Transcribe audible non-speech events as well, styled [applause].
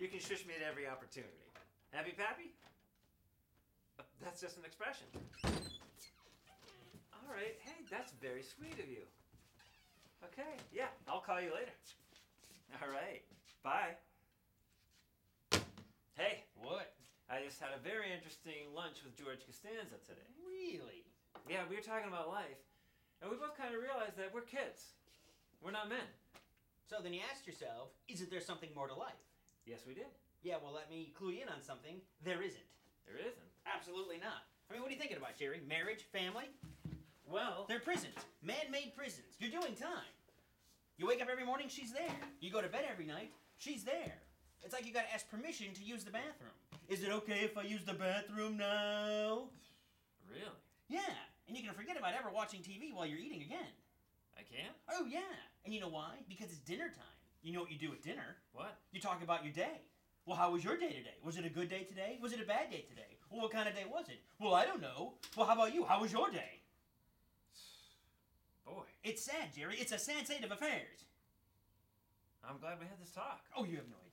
You can shush me at every opportunity. Happy Pappy? That's just an expression. All right. Hey, that's very sweet of you. Okay. Yeah, I'll call you later. All right. Bye. Hey, What? I just had a very interesting lunch with George Costanza today. Really? Yeah, we were talking about life, and we both kind of realized that we're kids. We're not men. So then you asked yourself, isn't there something more to life? Yes, we did. Yeah, well, let me clue you in on something. There isn't. There isn't. Absolutely not. I mean, what are you thinking about, Jerry? Marriage? Family? Well, They're prisons. Man made prisons. You're doing time. You wake up every morning, she's there. You go to bed every night, she's there. It's like you gotta ask permission to use the bathroom. Is it okay if I use the bathroom now? really? Yeah, and you can forget about ever watching TV while you're eating again. I can't? Oh, yeah. And you know why? Because it's dinner time. You know what you do at dinner? What? You talk about your day. Well, how was your day today? Was it a good day today? Was it a bad day today? Well, what kind of day was it? Well, I don't know. Well, how about you? How was your day? [sighs] Boy, It's sad, Jerry. It's a sad state of affairs. I'm glad we had this talk. Oh, you have no idea.